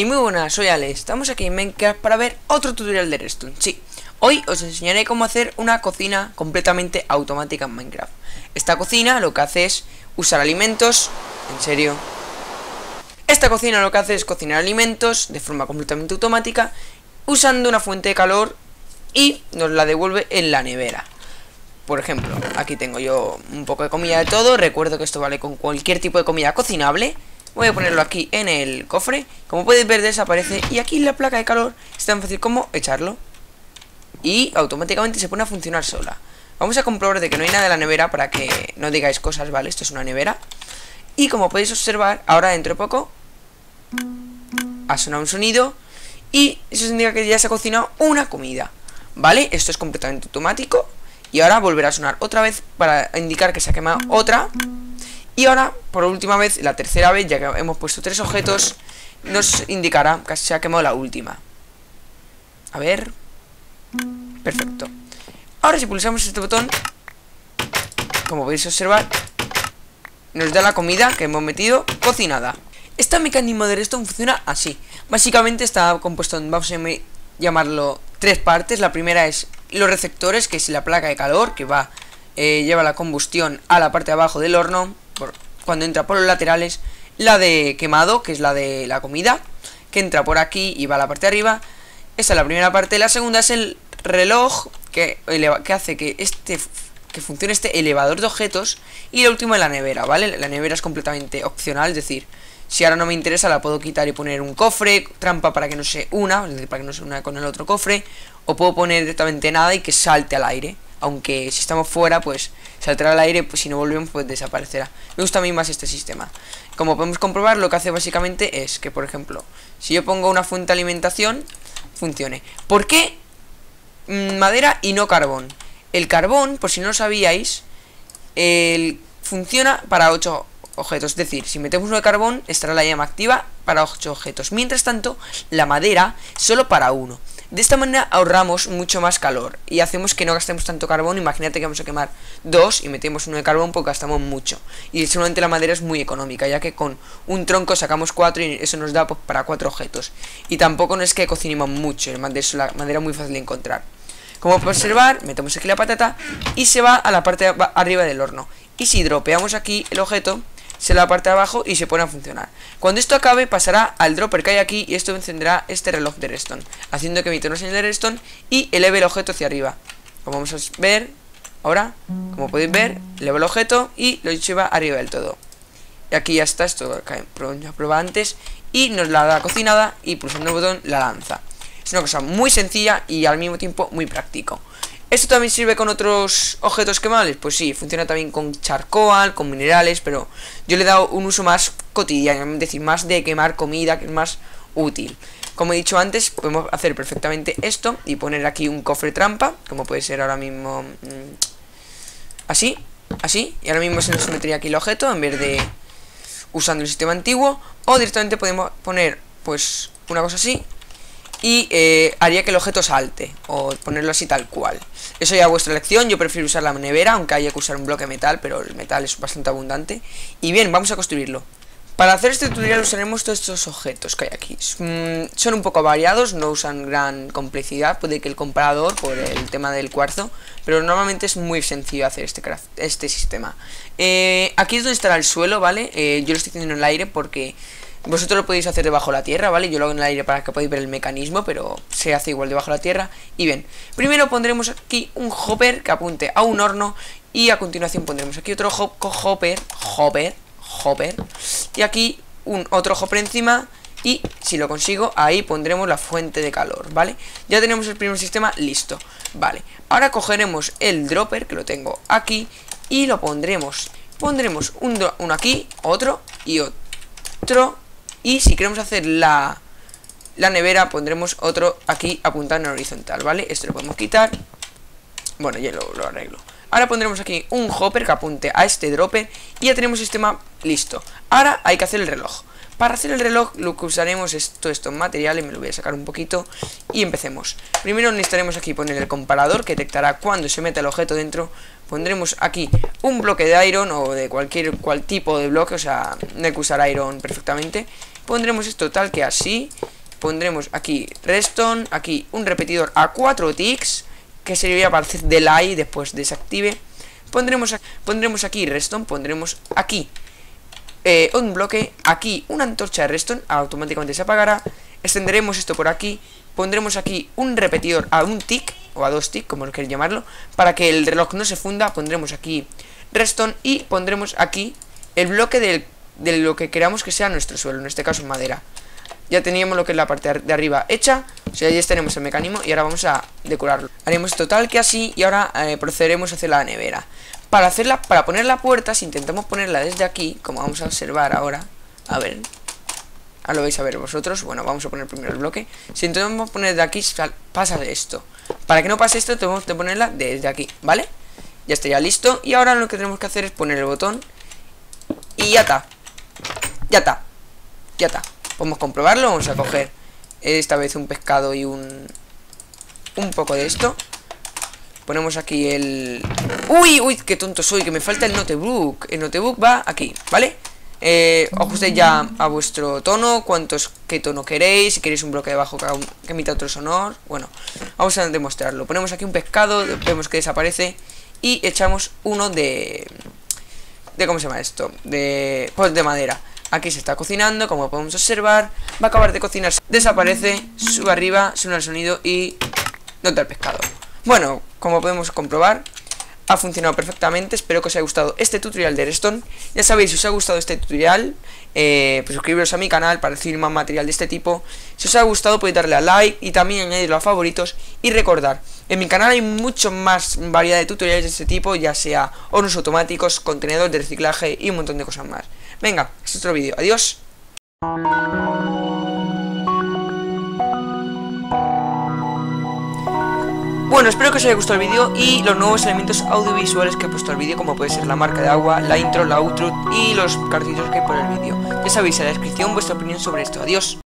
Hey, muy buenas, soy Ale, estamos aquí en Minecraft para ver otro tutorial de Redstone, sí Hoy os enseñaré cómo hacer una cocina completamente automática en Minecraft. Esta cocina lo que hace es usar alimentos, en serio Esta cocina lo que hace es cocinar alimentos de forma completamente automática Usando una fuente de calor y nos la devuelve en la nevera. Por ejemplo, aquí tengo yo un poco de comida de todo. Recuerdo que esto vale con cualquier tipo de comida cocinable Voy a ponerlo aquí en el cofre. Como podéis ver desaparece. Y aquí la placa de calor es tan fácil como echarlo. Y automáticamente se pone a funcionar sola. Vamos a comprobar de que no hay nada en la nevera Para que no digáis cosas, ¿vale? Esto es una nevera. Y como podéis observar, ahora dentro de poco Ha sonado un sonido Y eso significa que ya se ha cocinado una comida ¿Vale? Esto es completamente automático Y ahora volverá a sonar otra vez Para indicar que se ha quemado otra y ahora, por última vez, la tercera vez, ya que hemos puesto tres objetos, nos indicará que se ha quemado la última. A ver. Perfecto. Ahora si pulsamos este botón, como podéis observar, nos da la comida que hemos metido cocinada. Este mecanismo de redstone funciona así. Básicamente está compuesto en, vamos a llamarlo, tres partes. La primera es los receptores, que es la placa de calor, que va, eh, lleva la combustión a la parte de abajo del horno cuando entra por los laterales, la de quemado, que es la de la comida, que entra por aquí y va a la parte de arriba. Esa es la primera parte. La segunda es el reloj, que, que hace que este que funcione este elevador de objetos. Y lo último es la nevera, ¿vale? La nevera es completamente opcional, es decir, si ahora no me interesa la puedo quitar y poner un cofre, trampa para que no se una, es decir, para que no se una con el otro cofre. O puedo poner directamente nada y que salte al aire aunque si estamos fuera, pues saldrá al aire, pues si no volvemos, pues desaparecerá. Me gusta a mí más este sistema. Como podemos comprobar, lo que hace básicamente es que, por ejemplo, si yo pongo una fuente de alimentación, funcione. ¿Por qué mm, madera y no carbón? El carbón, por si no lo sabíais, el, funciona para 8 objetos. Es decir, si metemos uno de carbón, estará la llama activa para 8 objetos. Mientras tanto, la madera solo para uno. De esta manera ahorramos mucho más calor y hacemos que no gastemos tanto carbón. Imagínate que vamos a quemar dos y metemos uno de carbón porque gastamos mucho. Y solamente la madera es muy económica, ya que con un tronco sacamos cuatro y eso nos da pues, para cuatro objetos. Y tampoco no es que cocinemos mucho, la madera muy fácil de encontrar. Como podéis observar, metemos aquí la patata y se va a la parte de arriba del horno. Y si dropeamos aquí el objeto, se la parte de abajo y se pone a funcionar. Cuando esto acabe pasará al dropper que hay aquí y esto encenderá este reloj de redstone, haciendo que emita una señal de redstone y eleve el objeto hacia arriba. Como vamos a ver ahora, como podéis ver, eleva el objeto y lo lleva arriba del todo. Y aquí ya está, esto ya prueba antes y nos la da cocinada y pulsando el botón la lanza. Es una cosa muy sencilla y al mismo tiempo muy práctico. ¿Esto también sirve con otros objetos quemables? Pues sí, funciona también con charcoal, con minerales, pero yo le he dado un uso más cotidiano, es decir, más de quemar comida, que es más útil. Como he dicho antes, podemos hacer perfectamente esto y poner aquí un cofre trampa, como puede ser ahora mismo mm, así, así, y ahora mismo se nos metería aquí el objeto en vez de usando el sistema antiguo, o directamente podemos poner pues una cosa así, y eh, haría que el objeto salte o ponerlo así tal cual. Eso ya a vuestra elección, yo prefiero usar la nevera aunque haya que usar un bloque de metal pero el metal es bastante abundante. Y bien, vamos a construirlo. Para hacer este tutorial usaremos todos estos objetos que hay aquí. Son un poco variados, no usan gran complejidad puede que el comparador por el tema del cuarzo pero normalmente es muy sencillo hacer este, este sistema. Eh, aquí es donde estará el suelo, ¿vale? Eh, yo lo estoy haciendo en el aire porque vosotros lo podéis hacer debajo de la tierra, ¿vale? Yo lo hago en el aire para que podáis ver el mecanismo, pero se hace igual debajo de la tierra. Y bien, primero pondremos aquí un hopper que apunte a un horno y a continuación pondremos aquí otro hopper, hopper, hopper, y aquí un otro hopper encima y si lo consigo, ahí pondremos la fuente de calor, ¿vale? Ya tenemos el primer sistema listo, vale. Ahora cogeremos el dropper, que lo tengo aquí, y lo pondremos. Pondremos uno aquí, otro y otro y si queremos hacer la, la nevera, pondremos otro aquí apuntando en horizontal, ¿vale? Esto lo podemos quitar. Bueno, ya lo, lo arreglo. Ahora pondremos aquí un hopper que apunte a este dropper y ya tenemos el sistema listo. Ahora hay que hacer el reloj. Para hacer el reloj lo que usaremos es todo estos materiales, me lo voy a sacar un poquito y empecemos. Primero necesitaremos aquí poner el comparador que detectará cuando se mete el objeto dentro. Pondremos aquí un bloque de iron o de cualquier cual tipo de bloque, o sea, no hay que usar iron perfectamente. Pondremos esto tal que así, pondremos aquí redstone, aquí un repetidor a 4 ticks, que serviría para hacer delay después desactive. Pondremos, pondremos aquí redstone, pondremos aquí eh, un bloque, aquí una antorcha de redstone, automáticamente se apagará. Extenderemos esto por aquí, pondremos aquí un repetidor a un tick, o a dos tick, como lo llamarlo, para que el reloj no se funda, pondremos aquí redstone y pondremos aquí el bloque del, de lo que queramos que sea nuestro suelo, en este caso madera. Ya teníamos lo que es la parte de arriba hecha, o sea, ya tenemos el mecanismo y ahora vamos a decorarlo. Haremos total que así y ahora eh, procederemos a hacer la nevera. Para hacerla, para poner la puerta, si intentamos ponerla desde aquí, como vamos a observar ahora, a ver, ahora lo vais a ver vosotros, bueno, vamos a poner primero el bloque. Si intentamos poner de aquí, pasa esto. Para que no pase esto, tenemos que ponerla desde aquí, ¿vale? Ya estaría listo y ahora lo que tenemos que hacer es poner el botón y ya está. Ya está. Ya está. Podemos comprobarlo. Vamos a coger esta vez un pescado y un... Un poco de esto. Ponemos aquí el... ¡Uy! ¡Uy! ¡Qué tonto soy! Que me falta el notebook. El notebook va aquí, ¿vale? Eh, ajustéis ya a vuestro tono, cuántos, qué tono queréis, si queréis un bloque de bajo que, que emita otro sonor. Bueno, vamos a demostrarlo. Ponemos aquí un pescado, vemos que desaparece y echamos uno de... de ¿Cómo se llama esto? De... pues de madera. Aquí se está cocinando, como podemos observar. Va a acabar de cocinarse. Desaparece, sube arriba, suena el sonido y... nota el pescado. Bueno, como podemos comprobar, ha funcionado perfectamente. Espero que os haya gustado este tutorial de Redstone. Ya sabéis, si os ha gustado este tutorial, eh, pues suscribiros a mi canal para recibir más material de este tipo. Si os ha gustado, podéis darle a like y también añadirlo a favoritos. Y recordar, en mi canal hay mucho más variedad de tutoriales de este tipo, ya sea hornos automáticos, contenedores de reciclaje y un montón de cosas más. Venga, es otro vídeo. Adiós. Bueno, espero que os haya gustado el vídeo y los nuevos elementos audiovisuales que he puesto al vídeo, como puede ser la marca de agua, la intro, la outro y los cartitos que hay por el vídeo. Ya sabéis en la descripción vuestra opinión sobre esto. Adiós.